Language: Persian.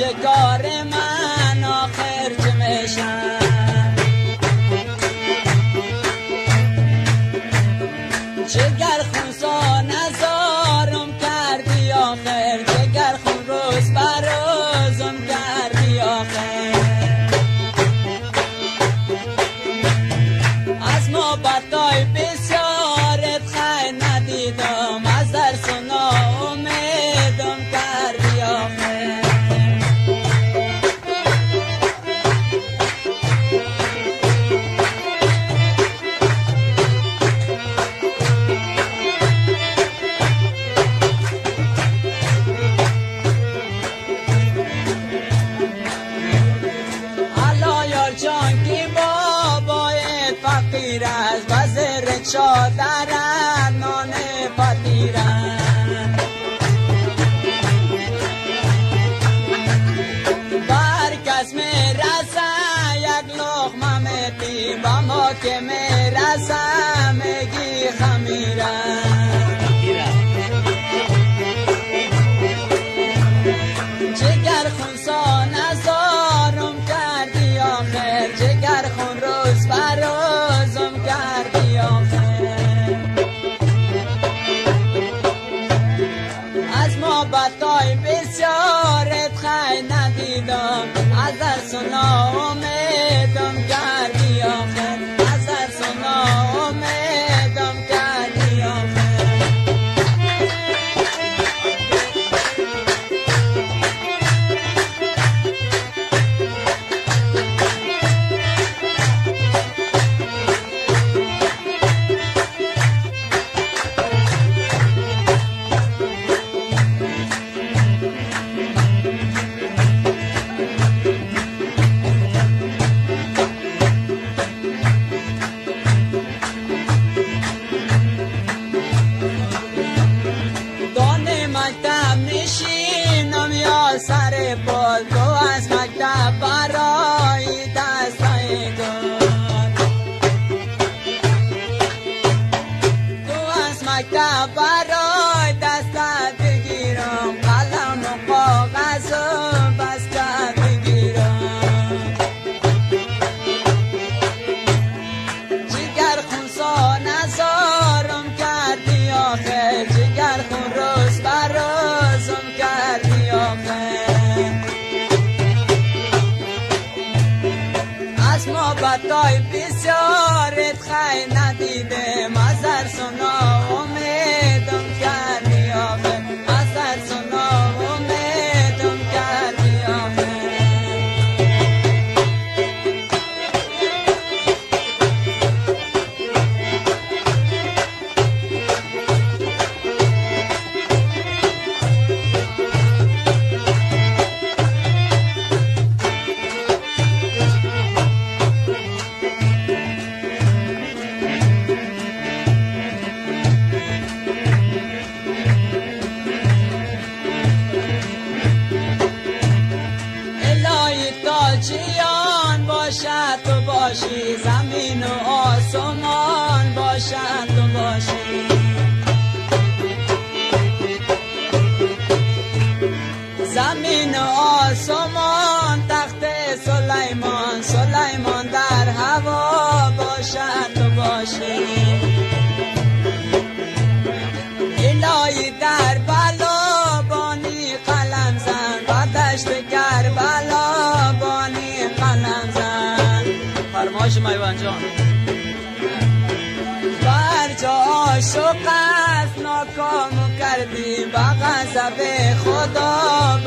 Jai فقیر است و زر چادر نان است بر کس می رسه یک لغمه میتی با ما که می رسه میگی خمیر است جگر خون در سنا از ما بطای بسیارت خیر ندیدم از در سنا تاجیان باشد تو باشی زمین و آسمان باشد تو باشی. زمین و آسمان تخت سلیمان سلیمان در هوا باشد تو باشی. الهی در بلا بانی قلم زن و دشت کربلا میوان جان. بر جا است ناکام کردی با غضب خدا